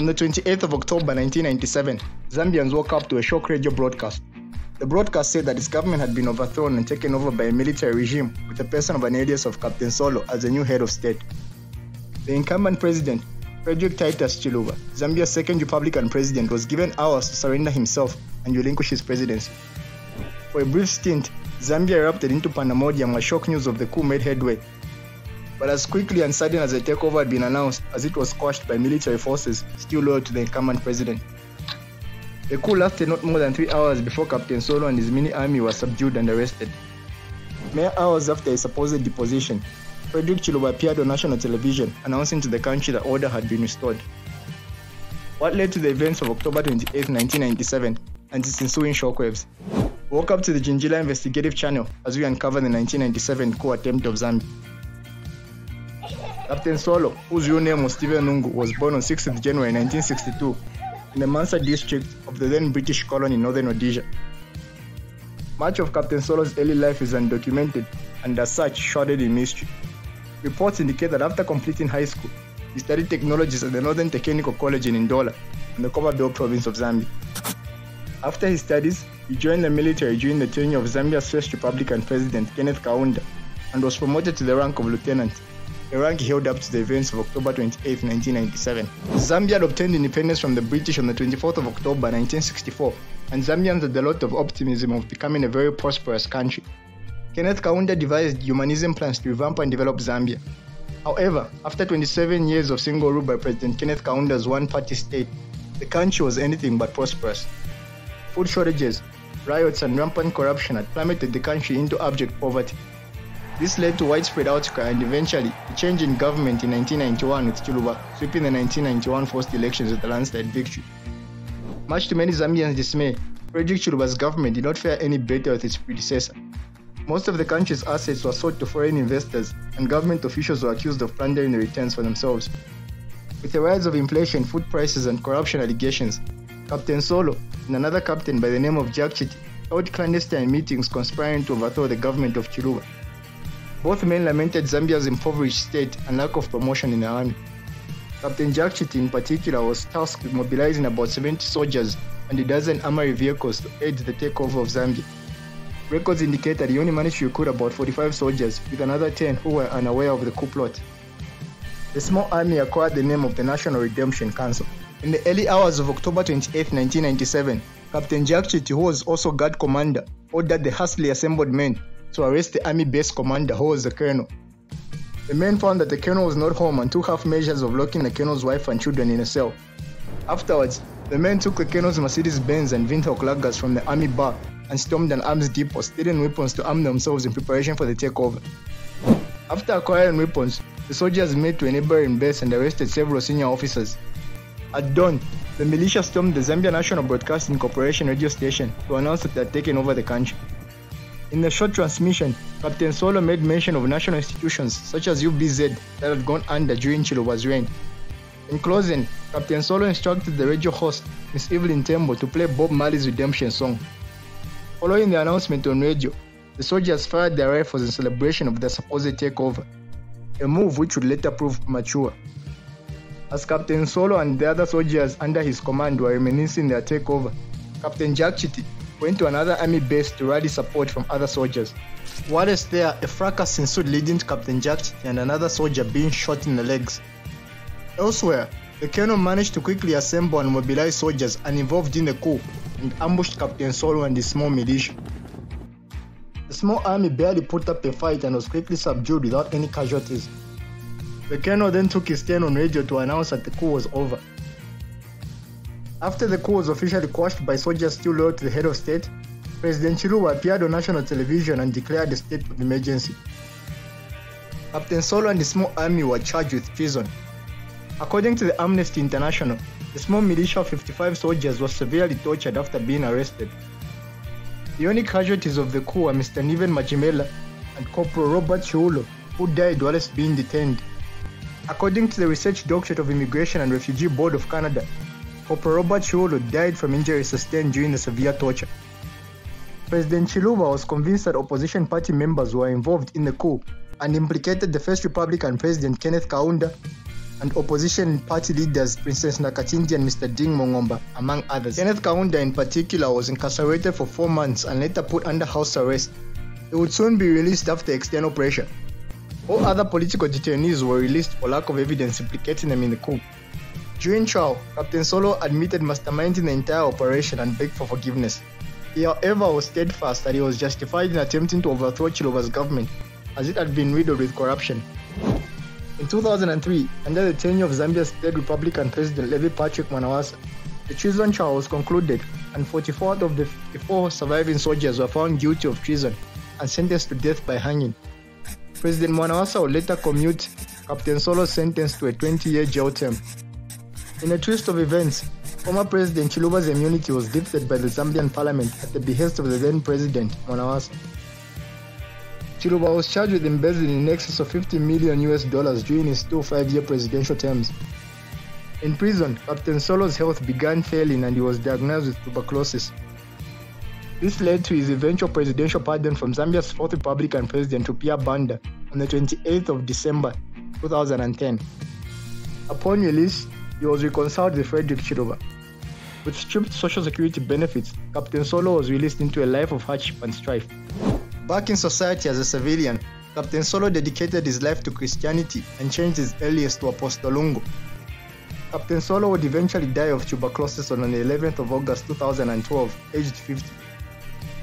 On the 28th of October 1997, Zambians woke up to a shock radio broadcast. The broadcast said that its government had been overthrown and taken over by a military regime with the person of an alias of Captain Solo as the new head of state. The incumbent president, Frederick Titus Chiluba, Zambia's second Republican president, was given hours to surrender himself and relinquish his presidency. For a brief stint, Zambia erupted into pandemonium as shock news of the coup made headway. But as quickly and sudden as the takeover had been announced, as it was quashed by military forces still loyal to the incumbent president. The coup lasted not more than three hours before Captain Solo and his mini army were subdued and arrested. Mere hours after his supposed deposition, Frederick Chiluba appeared on national television announcing to the country that order had been restored. What led to the events of October 28, 1997 and its ensuing shockwaves? Woke up to the Jinjila Investigative Channel as we uncover the 1997 coup attempt of Zambia. Captain Solo, whose real name was Stephen Lungu, was born on 6th January 1962 in the Mansa district of the then British colony Northern Rhodesia. Much of Captain Solo's early life is undocumented and as such shrouded in mystery. Reports indicate that after completing high school, he studied technologies at the Northern Technical College in Ndola in the Copperbelt province of Zambia. After his studies, he joined the military during the tenure of Zambia's first Republican president, Kenneth Kaunda, and was promoted to the rank of lieutenant a rank held up to the events of October 28, 1997. Zambia had obtained independence from the British on the 24th of October 1964, and Zambians had a lot of optimism of becoming a very prosperous country. Kenneth Kaunda devised humanism plans to revamp and develop Zambia. However, after 27 years of single rule by President Kenneth Kaunda's one-party state, the country was anything but prosperous. Food shortages, riots, and rampant corruption had plummeted the country into abject poverty. This led to widespread outcry and eventually a change in government in 1991 with Chiluba sweeping the 1991 forced elections with a landslide victory. Much to many Zambians' dismay, Frederick Chiluba's government did not fare any better with its predecessor. Most of the country's assets were sold to foreign investors, and government officials were accused of plundering the returns for themselves. With the rise of inflation, food prices, and corruption allegations, Captain Solo and another captain by the name of Jack Chiti held clandestine meetings conspiring to overthrow the government of Chiluba. Both men lamented Zambia's impoverished state and lack of promotion in the army. Captain Jack Chiti in particular was tasked with mobilizing about 70 soldiers and a dozen armory vehicles to aid the takeover of Zambia. Records indicate that he only managed to recruit about 45 soldiers, with another 10 who were unaware of the coup plot. The small army acquired the name of the National Redemption Council. In the early hours of October 28, 1997, Captain Jack Chiti, who was also guard commander, ordered the hastily assembled men to arrest the army base commander who was the colonel. The men found that the colonel was not home and took half measures of locking the colonel's wife and children in a cell. Afterwards, the men took the colonel's Mercedes Benz and Windhoek lagers from the army bar and stormed an arms depot, stealing weapons to arm themselves in preparation for the takeover. After acquiring weapons, the soldiers made to a neighboring base and arrested several senior officers. At dawn, the militia stormed the Zambia National Broadcasting Corporation radio station to announce that they had taken over the country. In the short transmission, Captain Solo made mention of national institutions such as UBZ that had gone under during Chiluba's reign. In closing, Captain Solo instructed the radio host, Miss Evelyn Tembo, to play Bob Marley's Redemption song. Following the announcement on radio, the soldiers fired their rifles in celebration of their supposed takeover, a move which would later prove mature. As Captain Solo and the other soldiers under his command were reminiscing their takeover, Captain Jack Chiti went to another army base to rally support from other soldiers. Whilst there, a fracas ensued leading to Captain Jack and another soldier being shot in the legs. Elsewhere, the colonel managed to quickly assemble and mobilize soldiers involved in the coup and ambushed Captain Solo and his small militia. The small army barely put up a fight and was quickly subdued without any casualties. The colonel then took his turn on radio to announce that the coup was over. After the coup was officially quashed by soldiers still loyal to the head of state, President Chiluba appeared on national television and declared a state of emergency. Captain Solo and the small army were charged with treason. According to the Amnesty International, the small militia of 55 soldiers was severely tortured after being arrested. The only casualties of the coup were Mr. Niven Majimela and Corporal Robert Chiulo, who died whilst being detained. According to the Research Directorate of Immigration and Refugee Board of Canada, Corporal Robert Chiulo died from injuries sustained during the severe torture. President Chiluba was convinced that opposition party members were involved in the coup and implicated the first Republican president Kenneth Kaunda, and opposition party leaders Princess Nakatindi and Mr. Dean Mung'omba, among others. Kenneth Kaunda in particular was incarcerated for four months and later put under house arrest. He would soon be released after external pressure. All other political detainees were released for lack of evidence implicating them in the coup. During trial, Captain Solo admitted masterminding the entire operation and begged for forgiveness. He, however, was steadfast that he was justified in attempting to overthrow Chiluba's government, as it had been riddled with corruption. In 2003, under the tenure of Zambia's third Republican President Levi Patrick Mwanawasa, the treason trial was concluded, and 44 out of the 54 surviving soldiers were found guilty of treason and sentenced to death by hanging. President Mwanawasa would later commute Captain Solo's sentence to a 20 year jail term. In a twist of events, Former President Chiluba's immunity was lifted by the Zambian parliament at the behest of the then president, Mwanawasa. Chiluba was charged with embezzling in excess of 50 million US dollars during his two five-year presidential terms. In prison, Captain Solo's health began failing and he was diagnosed with tuberculosis. This led to his eventual presidential pardon from Zambia's fourth Republican president Rupia Banda on the 28th of December 2010. Upon release, he was reconciled with Frederick Chiluba. With stripped social security benefits, Captain Solo was released into a life of hardship and strife. Back in society as a civilian, Captain Solo dedicated his life to Christianity and changed his alias to Apostle Lungu. Captain Solo would eventually die of tuberculosis on the 11th of August 2012, aged 50.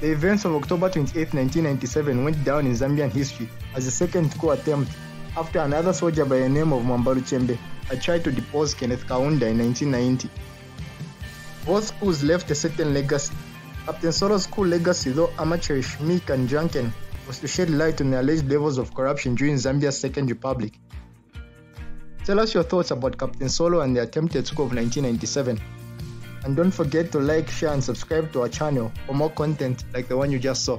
The events of October 28, 1997 went down in Zambian history as the second coup attempt after another soldier by the name of Mwamba Luchembe had tried to depose Kenneth Kaunda in 1990. Both schools left a certain legacy. Captain Solo's school legacy, though amateurish, meek, and drunken, was to shed light on the alleged levels of corruption during Zambia's Second Republic. Tell us your thoughts about Captain Solo and the attempted coup of 1997. And don't forget to like, share, and subscribe to our channel for more content like the one you just saw.